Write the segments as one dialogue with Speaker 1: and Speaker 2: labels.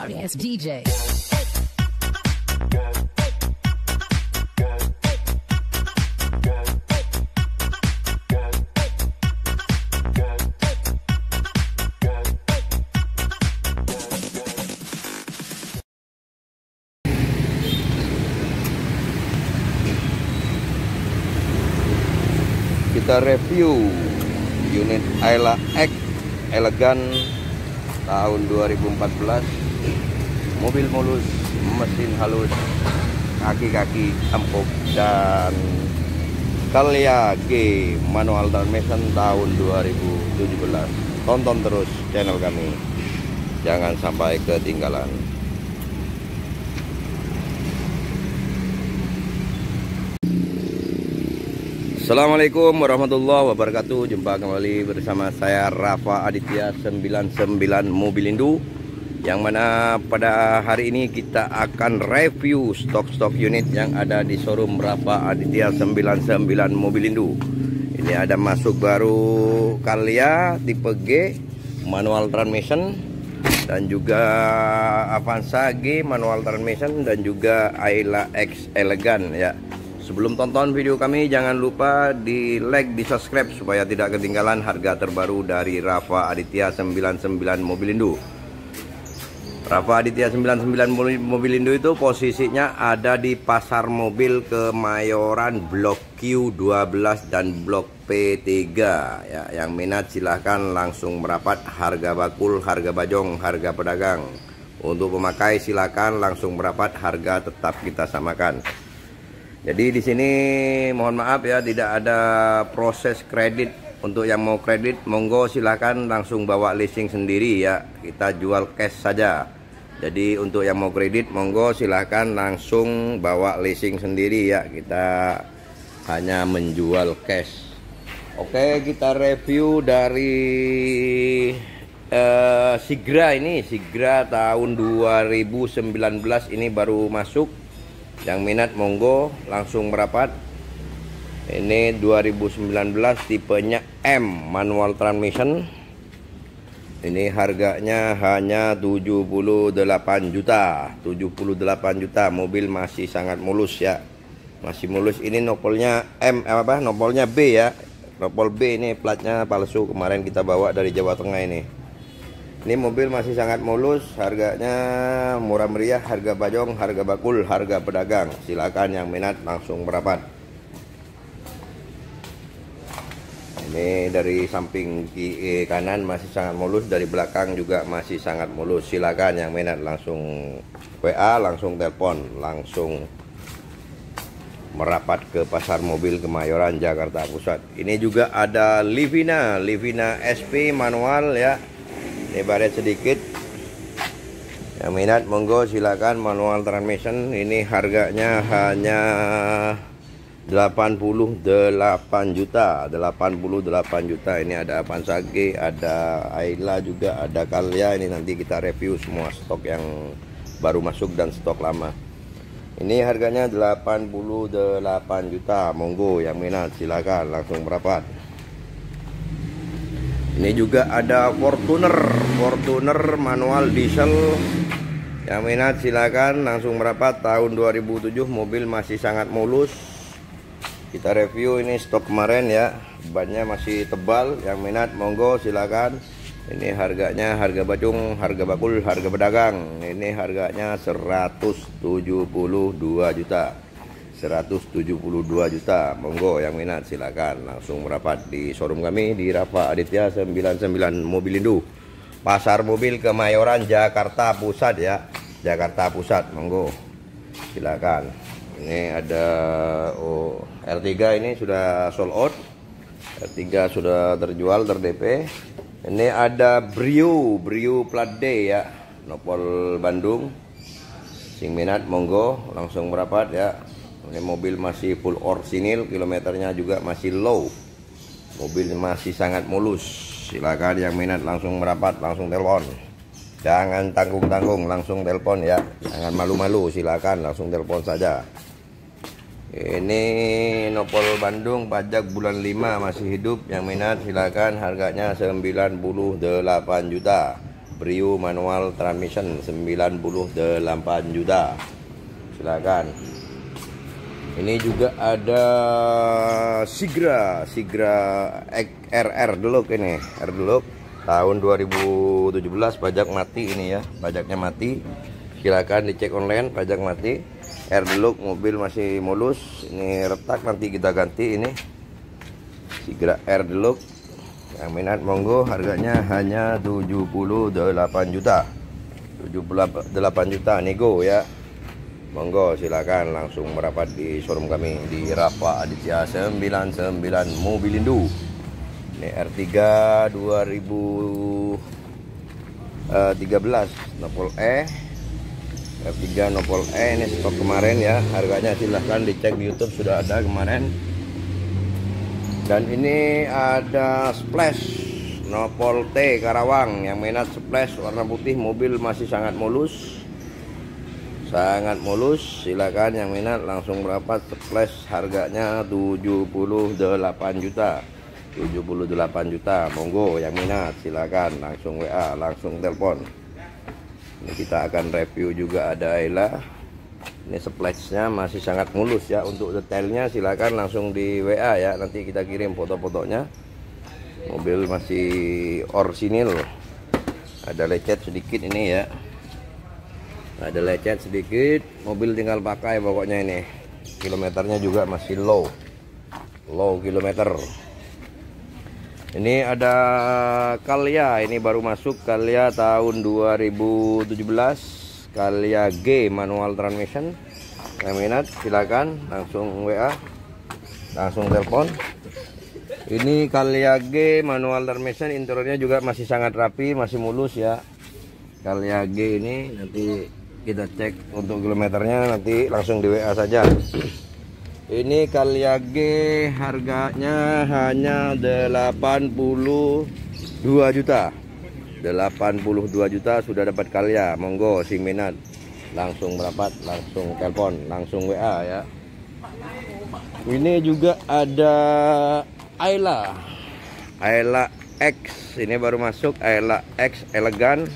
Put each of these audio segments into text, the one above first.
Speaker 1: sorry ass DJ.
Speaker 2: kita review unit Ayla X elegan tahun 2014 mobil mulus mesin halus kaki-kaki empuk dan Kalia G manual transmission tahun 2017 tonton terus channel kami. Jangan sampai ketinggalan. Assalamualaikum warahmatullahi wabarakatuh. Jumpa kembali bersama saya Rafa Aditya 99 Mobilindo Yang mana pada hari ini kita akan review stok-stok unit yang ada di showroom Rafa Aditya 99 Mobilindo Ini ada masuk baru Kalia tipe G manual transmission dan juga Avanza G manual transmission dan juga Ayla X elegan ya Sebelum tonton video kami jangan lupa di like, di subscribe supaya tidak ketinggalan harga terbaru dari Rafa Aditya 99 Mobilindo. Rafa Aditya 99 Mobilindo itu posisinya ada di Pasar Mobil Kemayoran Blok Q12 dan Blok P3 ya. Yang minat silahkan langsung merapat harga bakul, harga bajong, harga pedagang. Untuk pemakai silakan langsung merapat harga tetap kita samakan. Jadi di sini mohon maaf ya tidak ada proses kredit untuk yang mau kredit monggo silahkan langsung bawa leasing sendiri ya kita jual cash saja. Jadi untuk yang mau kredit monggo silahkan langsung bawa leasing sendiri ya. Kita hanya menjual cash. Oke kita review dari uh, Sigra ini. Sigra tahun 2019 ini baru masuk. Yang minat monggo langsung merapat. Ini 2019 tipenya M manual transmission ini harganya hanya 78 juta. 78 juta mobil masih sangat mulus ya. Masih mulus. Ini nopolnya M eh, apa? Nopolnya B ya. Nopol B ini platnya palsu kemarin kita bawa dari Jawa Tengah ini. Ini mobil masih sangat mulus, harganya murah meriah, harga bajong, harga bakul, harga pedagang. Silakan yang minat langsung merapat. Ini dari samping kiri kanan masih sangat mulus, dari belakang juga masih sangat mulus. Silakan yang minat langsung WA, langsung telepon, langsung merapat ke pasar mobil Kemayoran Jakarta Pusat. Ini juga ada Livina, Livina SP manual ya ini baret sedikit yang minat monggo silakan manual transmission ini harganya hanya 88 juta. 88 juta. Ini ada Avanza ada Ayla juga ada Kalia ini nanti kita review semua stok yang baru masuk dan stok lama. Ini harganya 88 juta. Monggo yang minat silakan langsung merapat. Ini juga ada Fortuner. Fortuner manual diesel. Yang minat silakan langsung merapat. Tahun 2007 mobil masih sangat mulus kita review ini stok kemarin ya. Bannya masih tebal. Yang minat monggo silakan. Ini harganya harga bacung harga bakul harga pedagang. Ini harganya 172 juta. 172 juta. Monggo yang minat silakan. Langsung merapat di showroom kami di Rafa Aditya 99 Mobilindo Pasar Mobil Kemayoran Jakarta Pusat ya. Jakarta Pusat monggo. Silakan ini ada oh, R3 ini sudah sold out. R3 sudah terjual terdp ini ada Brio Brio plat D ya. Nopol Bandung. Sing minat monggo. Langsung merapat ya. Ini mobil masih full orsinil kilometernya juga masih low. Mobil masih sangat mulus. Silakan yang minat langsung merapat langsung telepon. Jangan tanggung-tanggung langsung telepon ya. Jangan malu-malu silakan langsung telepon saja ini Nopol Bandung pajak bulan 5 masih hidup yang minat silakan harganya 98 juta. Brio manual transmission 98 juta. Silakan. Ini juga ada Sigra Sigra RR dulu ini R dulu tahun 2017 pajak mati ini ya pajaknya mati. Silakan dicek online pajak mati air dulu mobil masih mulus. Ini retak nanti kita ganti ini. Sigra air dulu yang minat monggo. Harganya hanya 78 juta. 78 juta nego ya. Monggo silakan langsung merapat di showroom kami di Rafa Aditya 99 Mobilindo ini R3 2013 Nopol E F3 Nopol E ini stok kemarin ya. Harganya silahkan dicek di YouTube sudah ada kemarin. Dan ini ada splash Nopol T Karawang yang minat splash warna putih mobil masih sangat mulus. Sangat mulus silakan yang minat langsung berapa splash harganya 78 juta. 78 juta monggo yang minat silakan langsung WA langsung telepon ini kita akan review juga ada Ayla. Ini splashnya masih sangat mulus ya. Untuk detailnya silahkan langsung di WA ya. Nanti kita kirim foto-fotonya. Mobil masih orsinil ada lecet sedikit ini ya. Ada lecet sedikit. Mobil tinggal pakai pokoknya ini. Kilometernya juga masih low. Low kilometer ini ada Kalia, ini baru masuk Kalia tahun 2017. Kalia G manual transmission. Yang minat silakan langsung WA, langsung telepon. Ini Kalia G manual transmission, interiornya juga masih sangat rapi, masih mulus ya. Kalia G ini nanti kita cek untuk kilometernya nanti langsung di WA saja ini Kaliage harganya hanya 82 juta. 82 juta sudah dapat Kalia monggo sing minat. Langsung merapat langsung telepon langsung WA ya. Ini juga ada Ayla. Ayla X. Ini baru masuk. Ayla X elegan.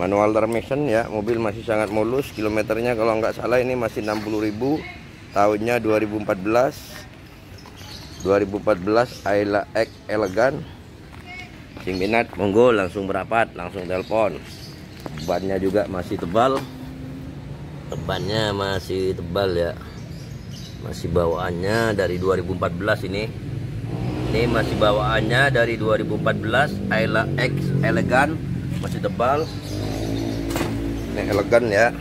Speaker 2: Manual transmission ya. Mobil masih sangat mulus. Kilometernya kalau nggak salah ini masih 60.000 tahunnya 2014 2014 Ayla X elegan. Sing minat. Monggo langsung berapat langsung telepon. Bannya juga masih tebal. Tebannya masih tebal ya. Masih bawaannya dari 2014 ini. Ini masih bawaannya dari 2014 Ayla X elegan. Masih tebal. Ini elegan ya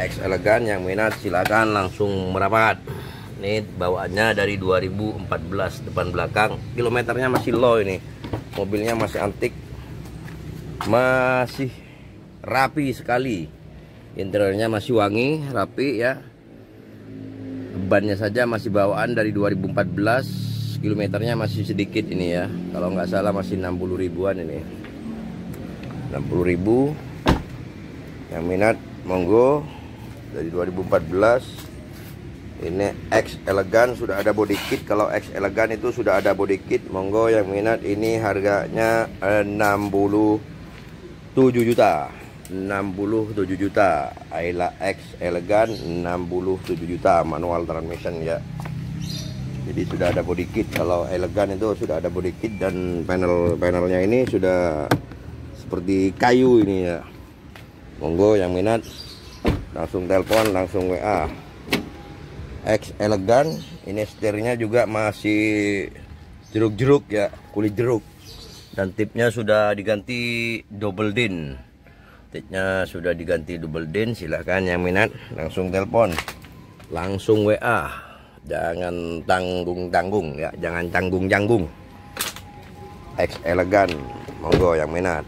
Speaker 2: X elegan yang minat silakan langsung merapat. Ini bawaannya dari 2014 depan belakang. Kilometernya masih low ini. Mobilnya masih antik. Masih rapi sekali. Interiornya masih wangi rapi ya. Bannya saja masih bawaan dari 2014 kilometernya masih sedikit ini ya. Kalau nggak salah masih 60 ribuan ini. 60 ribu. Yang minat monggo dari 2014 ini X elegan sudah ada body kit. Kalau X elegan itu sudah ada body kit monggo yang minat ini harganya 67 juta. 67 juta. Ayla X elegan 67 juta. Manual transmission ya. Jadi sudah ada body kit. Kalau elegan itu sudah ada body kit dan panel panelnya ini sudah seperti kayu ini ya. Monggo yang minat langsung telepon langsung WA X elegan ini setirnya juga masih jeruk-jeruk ya kulit jeruk. Dan tipnya sudah diganti double din. Tipnya sudah diganti double din silahkan yang minat langsung telepon. Langsung WA jangan tanggung-tanggung ya jangan tanggung-tanggung. X elegan monggo yang minat.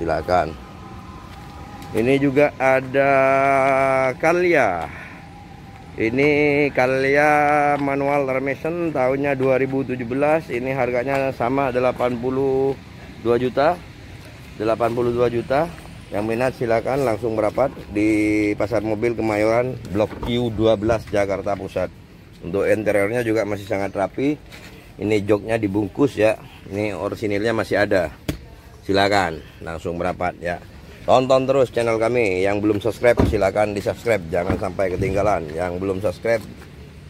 Speaker 2: Silakan ini juga ada Kalia ini Kalia manual transmission tahunnya 2017 ini harganya sama 82 juta. 82 juta. Yang minat silakan langsung merapat di pasar mobil Kemayoran Blok Q12 Jakarta Pusat. Untuk interiornya juga masih sangat rapi. Ini joknya dibungkus ya. Ini orisinilnya masih ada. Silakan langsung merapat ya tonton terus channel kami. Yang belum subscribe silakan di subscribe jangan sampai ketinggalan. Yang belum subscribe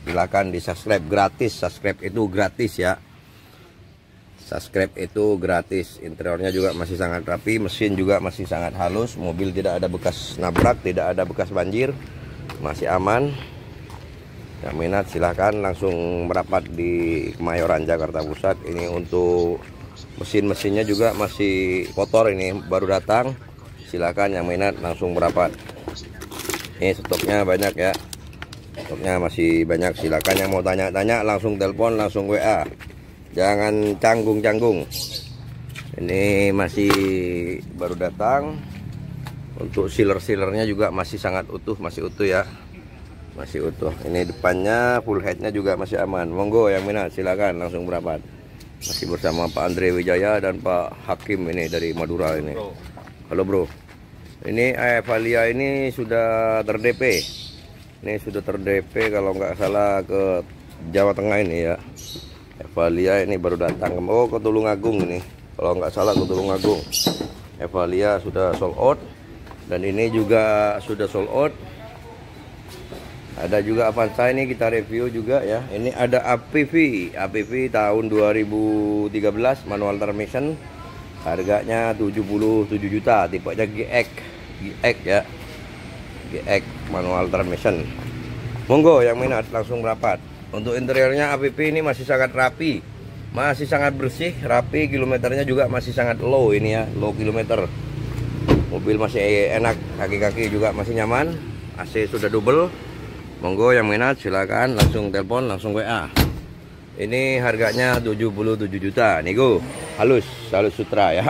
Speaker 2: silakan di subscribe gratis. Subscribe itu gratis ya. Subscribe itu gratis. Interiornya juga masih sangat rapi. Mesin juga masih sangat halus. Mobil tidak ada bekas nabrak tidak ada bekas banjir. Masih aman. Yang minat silahkan langsung merapat di Kemayoran Jakarta Pusat. Ini untuk mesin-mesinnya juga masih kotor ini baru datang silahkan yang minat langsung merapat ini stoknya banyak ya. Stoknya masih banyak silahkan yang mau tanya-tanya langsung telepon langsung WA jangan canggung-canggung. Ini masih baru datang. Untuk sealer-sealernya juga masih sangat utuh masih utuh ya. Masih utuh. Ini depannya full headnya juga masih aman. Monggo yang minat silakan. Langsung berapat masih bersama Pak Andre Wijaya dan Pak Hakim ini dari Madura ini halo bro. Ini Evalia ini sudah ter DP ini sudah ter DP kalau nggak salah ke Jawa Tengah ini ya. Evalia ini baru datang oh ke Tulungagung ini. Kalau nggak salah ke Tulungagung. Evalia sudah sold out. Dan ini juga sudah sold out. Ada juga Avanza ini kita review juga ya. Ini ada APV APV tahun 2013 manual transmission harganya 77 juta. Tipenya GX GX ya. GX manual transmission. Monggo yang minat langsung merapat untuk interiornya APV ini masih sangat rapi. Masih sangat bersih rapi. Kilometernya juga masih sangat low ini ya. Low kilometer. Mobil masih enak kaki-kaki juga masih nyaman. AC sudah double. Monggo yang minat silakan langsung telepon langsung WA ini harganya 77 juta. Nego halus halus sutra ya.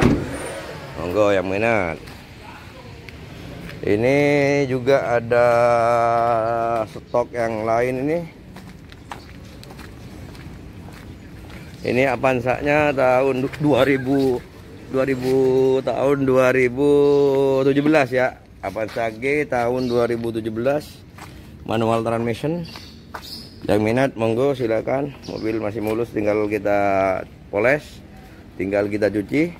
Speaker 2: Monggo yang minat. Ini juga ada stok yang lain ini. Ini apansanya tahun 2000 2000 tahun 2017 ya. Avanza G tahun 2017 manual transmission. Yang minat monggo silakan. Mobil masih mulus tinggal kita poles tinggal kita cuci.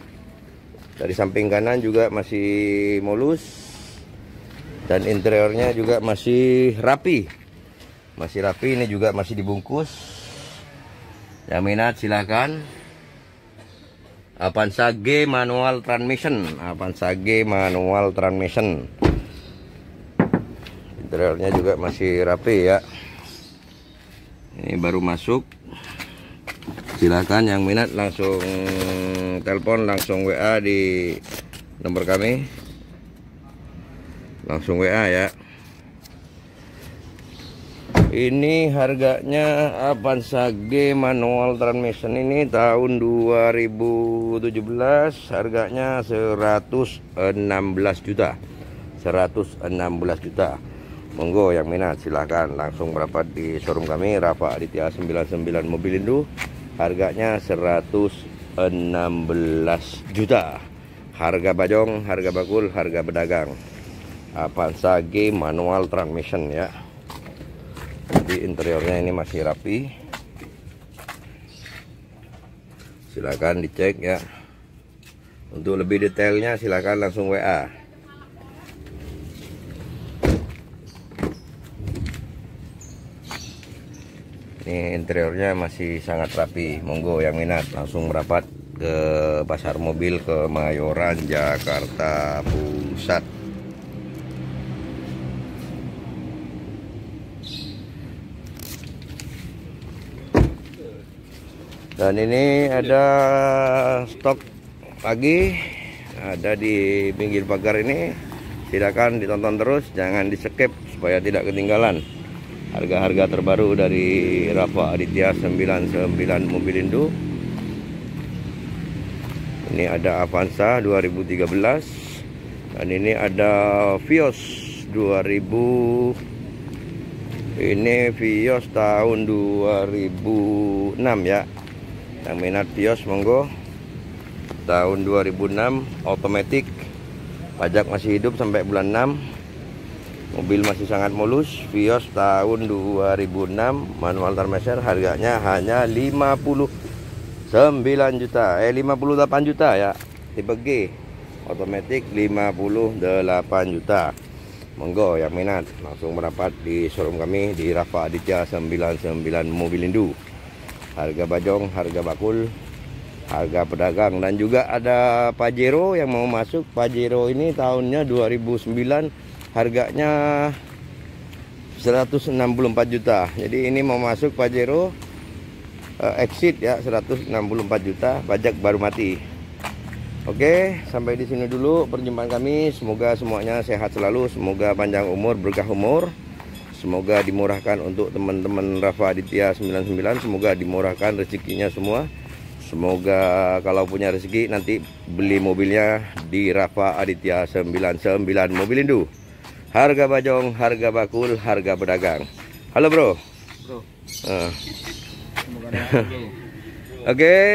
Speaker 2: Dari samping kanan juga masih mulus. Dan interiornya juga masih rapi. Masih rapi ini juga masih dibungkus. Yang minat silakan. Avanza G manual transmission. Avanza G manual transmission. Interiornya juga masih rapi ya. Ini baru masuk silakan yang minat langsung telepon langsung WA di nomor kami. Langsung WA ya. Ini harganya Avanza G manual transmission ini tahun 2017 harganya 116 juta. 116 juta. Monggo yang minat silahkan langsung merapat di showroom kami Rafa Aditya 99 mobil Indo harganya 116 juta. Harga bajong harga bakul harga pedagang. Avanza G manual transmission ya. Jadi interiornya ini masih rapi. Silahkan dicek ya. Untuk lebih detailnya silahkan langsung WA ini interiornya masih sangat rapi. Monggo yang minat langsung merapat ke pasar mobil ke Mayoran Jakarta Pusat. Dan ini ada stok pagi ada di pinggir pagar ini. Silakan ditonton terus jangan di skip supaya tidak ketinggalan harga-harga terbaru dari Rafa Aditya 99 mobil Indo ini ada Avanza 2013 dan ini ada Vios 2000 ini Vios tahun 2006 ya. Yang minat Vios monggo. Tahun 2006 otomatis pajak masih hidup sampai bulan 6 mobil masih sangat mulus Vios tahun 2006 manual transmission harganya hanya 59 juta. Eh 58 juta ya tipe G. Otomatis 58 juta. Monggo yang minat langsung merapat di showroom kami di Rafa Aditya 99 Mobil Indu harga bajong harga bakul harga pedagang dan juga ada Pajero yang mau masuk. Pajero ini tahunnya 2009 harganya 164 juta jadi ini mau masuk Pajero uh, exit ya 164 juta pajak baru mati Oke, sampai di sini dulu perjumpaan kami. Semoga semuanya sehat selalu, semoga panjang umur, berkah umur. Semoga dimurahkan untuk teman-teman Rafa Aditya 99, semoga dimurahkan rezekinya semua. Semoga kalau punya rezeki nanti beli mobilnya di Rafa Aditya 99 Mobil Indu. Harga bajong, harga bakul, harga pedagang. Halo bro. Bro. Uh. Oke. Okay.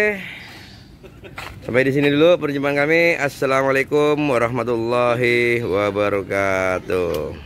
Speaker 2: Sampai di sini dulu perjumpaan kami. Assalamualaikum warahmatullahi wabarakatuh.